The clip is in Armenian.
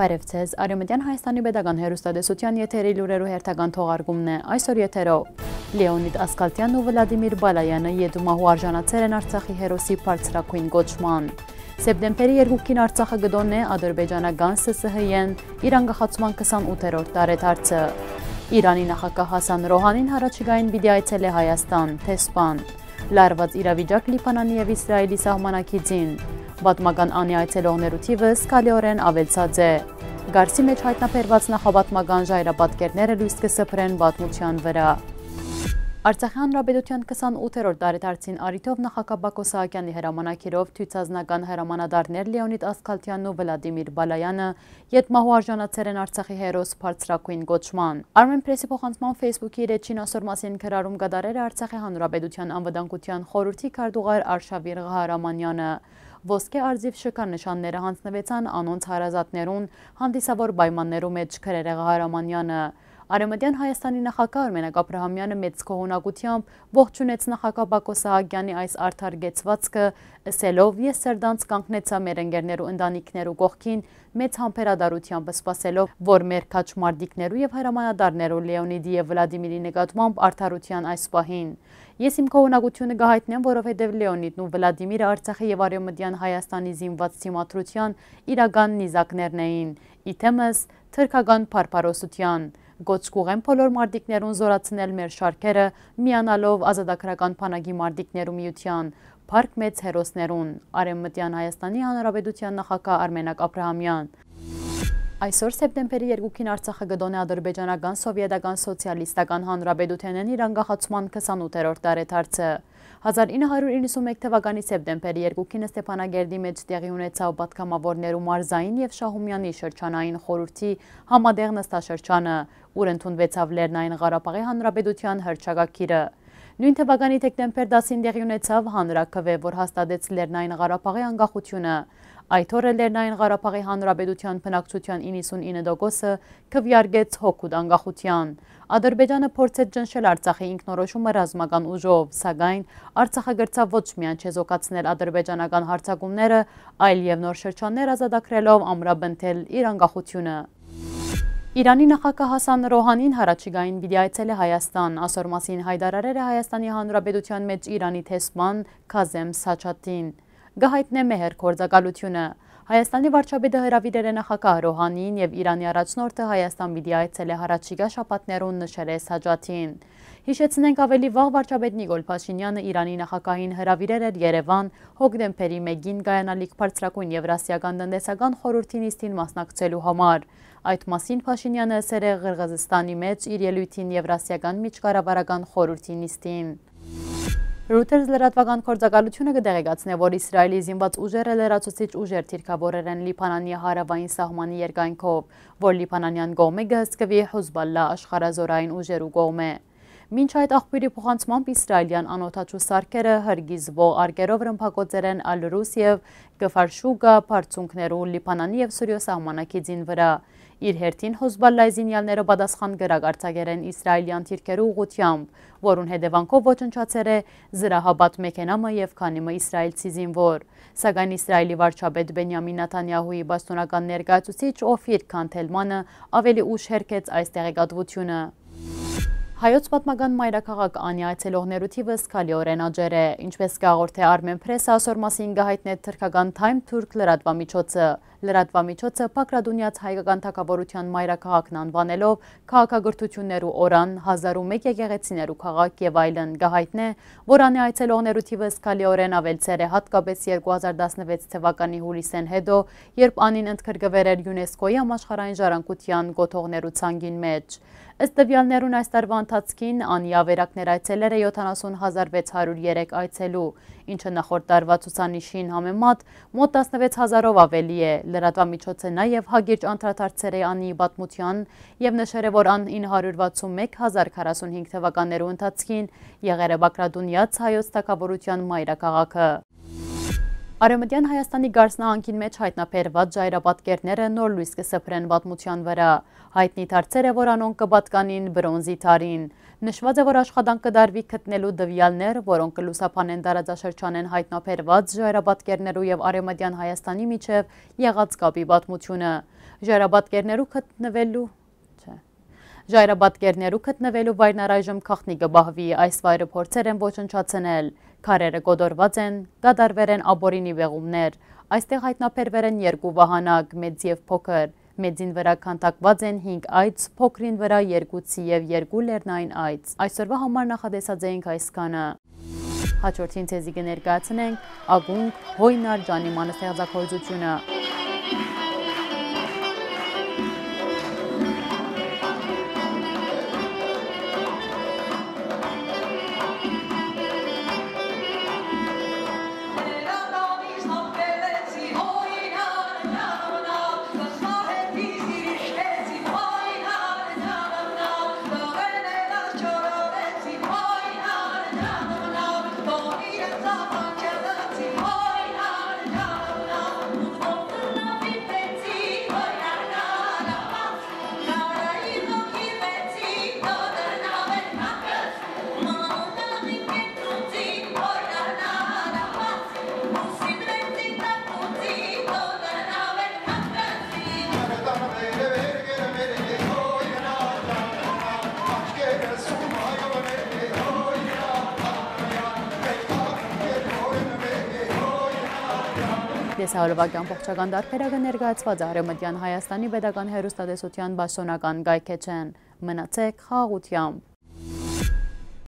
Բարև ձեզ, Արեմտյան Հայաստանի Պետական Հերոստատեսության եթերի լուրերու հերթական թողարկումն է այսօր եթերով։ Լեոնիդ Ասկալտյանն ու Վլադիմիր Բալայանը ետումահու արժանացել են Արցախի հերոսի բարձրակույն գոչման։ Սեպտեմբերի 2-ին Արցախը է ադրբեջանական ՍՍՀ-ն իր անկախացման 28-րդ տարեդարձը։ Իրանի նախագահ Հասան Ռոհանին հարաճիգային պիտի այցել է Հայաստան, Թեսպան։ Լարված իրավիճակ Լիբանանի եւ Իսրայելի սահմանակիցին Պատմական անի այցելողներու թիվը սկալիորեն ավելցած է։ Գարսի մեջ հայտնաբերված նախապատմական ժայռապատկերները լույս կսփռեն պատմության վրա։ Արցախի հանրապետության 28-րդ տարեդարձին արիթով նախագահ Բակո Սահակյանի հրամանակիրով թույցազնական հրամանադարներ Լեոնիդ Ասկալթյանն ու Վլադիմիր Բալայանը յետմահու արժանացել են Արցախի հերոս բարձրակույն գոչման։ Armen Press-ի փոխանցման Facebook-ի իր էջին ասոր մասին քրարում գդարել է Արցախի հանրապետության անվտանգության խորհրդի քարտուղար Արշավիր Ղահարամանյանը։ Ոսկե արձիվ շքար նշանները հանձնվեցան անոնց հարազատներուն հանդիսավոր պայմաններու մեջ քրերը Ղահարամանյանը։ Արեմտյան Հայաստանի նախագահ Արմենակ Աբրահամյանը մեծ կողոնակությամբ ողջունեց նախագահ Բակո Սահակյանի այս արդարգեցվածքը, ըսելով ես սերդանց կանգնեցա մեր ընկերներու ընտանիքներու կողքին մեծ համբերադարությամբ սպասելով, որ մեր քաչ մարդիկներու եւ հրամանատարներու Լեոնիդի եւ Վլադիմիրի նկատմամբ արդարության այս պահին։ Ես իմ կողոնակությունը կհայտնեմ, որովհետև Լեոնիդն ու Վլադիմիրը Արցախի եւ Արևմտյան Հայաստանի զինված թիմադրության իրական նիզակներն էին, իթեմս թրքական փարփարոսության գոչ կուղեն բոլոր մարդիկներուն զորացնել մեր շարքերը, միանալով ազատագրական փանագի մարդիկներու միության, փառք մեծ հերոսներուն, Արևմտյան Հայաստանի Հանրապետության նախագահ Արմենակ Աբրահամյան։ Այսօր սեպտեմբերի 2-ին Արցախը գդոն է ադրբեջանական սովետական սոցիալիստական հանրապետությանեն իր անգախացման 28-րդ տարեդարձը։ 1991 թվականի սեպտեմբերի 2-ին Ստեփանագերդի մեջ տեղի ունեցավ պատգամավորներու Մարզային եւ Շահումյանի շրջանային խորհրդի համադեղ նստաշրջանը, ուր ընդունվեցավ Լեռնային Ղարաբաղի Հանրապետության հրճակագիրը։ Նույն թվականի դեկտեմբեր 10-ին տեղի ունեցավ հանրաքվե, որ հաստատեց Լեռնային Ղարաբաղի անկախությունը։ Այդ օրը Լեռնային Ղարաբաղի Հանրապետության բնակչության 99%-ը քվյարկեց հոգուտ անկախության։ Ադրբեջանը փորձեց ճնշել Արցախի ինքնորոշումը ռազմական ուժով, սակայն Արցախը ոչ միայն չեզոքացնել ադրբեջանական հարձակումները, այլ եւ նոր շրջաններ ազատագրելով ամրաբնթել իր անկախությունը։ Իրանի նախագահ Հասան Ռոհանին հարաճիգային պիտի այցել է Հայաստան, ասոր մասին հայտարարել է Հայաստանի Հանրապետության մեջ Իրանի տեսփան Քազեմ Սաչատին գահայտնե մեհեր կորձակալությունը։ Հայաստանի վարչապետը հրավիրել է նախագահ Ռոհանին եւ Իրանի առաջնորդը Հայաստան պիտի այցել է հարաճիգա շապատներուն նշել է Սաջաթին։ Հիշեցնենք ավելի վաղ վարչապետ Նիկոլ Փաշինյանը Իրանի նախագահին հրավիրել էր Երևան հոկտեմբերի 1-ին գայանալիք բարձրակույն Եվրասիական տնտեսական խորհրդի նիստին մասնակցելու համար։ Այդ մասին Փաշինյանը ասել է Ղրղզստանի մեջ իր ելույթին Եվրասիական միջկառավարական խորհրդի նիստին։ Reuters լրատվական կորձակալությունը կդեղեկացնե, որ Իսրայելի զինված ուժերը լրացուցիչ ուժեր թիրքավորեր են Լիբանանի հարավային սահմանի երկայնքով, որ Լիբանանյան կողմը գհսկվի Հուզբալլա աշխարազորային ուժերու կողմ է։ Մինչ այդ աղբյուրի փոխանցմամբ Իսրայելյան անոթաչու սարքերը հրգիզվող արգերով ռմփակոծեր են Ալրուս եւ Գֆարշուգա բարձունքներու Լիբանանի եւ Սուրիո սահմանակիցին վրա։ Իր հերթին Հոզբալլայի զինյալները պատասխան գրակ արձակեր են իսրայելյան թիրքերու ուղությամբ, որուն հետևանքով ոչնչացեր է զրահաբատ մեքենամը եւ քանիմը իսրայելցի զինվոր։ Սակայն Իսրայելի վարչապետ Բենյամին Նաթանյահուի բաստոնական ներկայացուցիչ Օֆիր Քանթելմանը ավելի ուշ հերքեց այս տեղեկատվությունը։ Հայոց պատմական մայրաքաղաք անի այցելողներու թիվը սկալիորեն աջեր է, ինչպես կաղորդ է արմեն պրեսը ասոր մասին գահիտնե թրկական թայմ թուրք լրատվամիջոցը։ Լրատվամիջոցը Պակրադունյաց հայկական թակավորության մայրաքաղաքն անվանելով քաղաքագրթություններու օրան, 1001 եկեղեցիներու քաղաք եւ այլն գահայտն է, որ անի այցելողներու թիվը սկալիորեն ավելցեր է հատկապես 2016 թվականի հուլիսեն հետո, երբ անին ընդգրկվել էր ՅՈՒՆԵՍԿՕ-ի համաշխարհային ժառանգության գոթողներու ցանգին մեջ։ Ըստ տվյալներուն այս տարվա ընթացքին անի ավերակներ այցելերը 70603 այցելու, ինչը նախորդ տարվա ցուցանիշին համեմատ մոտ 16000-ով ավելի է։ Լրատվամիջոցը նաև հագիրճ անդրադարձել է անի պատմության եւ նշել է, որ ան 961045 թվականներու ընթացքին եղել է Բակրադունյաց հայոց թակավորության մայրաքաղաքը։ Արեմտյան Հայաստանի գարսնահանքին մեջ հայտնապերված ժայրապատկերները նոր լույս կսպրեն պատմության վրա։ Հայտնի թարցեր է, որ անոն կբատկանին բրոնզի թարին։ Նշված է, որ աշխատանք կդարվի կտնելու դվյալներ, որոնք կլուսապանեն դարաձաշրջանեն հայտնապերված ժայրապատկերներու և արեմտյան Հայաստանի միջև եղած կապի պատմությունը։ Ժայռաբատկերներու գտնվելու Ժայռաբատկերներու գտնվելու վայրն առայժմ քախնի կբահվի այս վայրը փորձեր են ոչնչացնել քարերը կոդորված են դադարվեր են աբորինի վեղումներ այստեղ հայտնաբերվեր են երկու վահանակ մեծ եւ փոքր մեծին վրա քանտակված են 5 այծ, փոքրին վրա 2 ցի եւ 2 լեռնային այծ։ Այսօրվա համար նախադեսած էինք այսքանը։ Հաջորդին ցեզի կներկայացնենք ագունք հոյնար ջանիմանը ստեղծագործությունը։ Եսահոլովակյան փոխչական դարբերակը ներկայացված Արեմտյան Հայաստանի պետական հերուստատեսության բաշտոնական գայքեչեն։ Մնացեք խաղաղությամբ։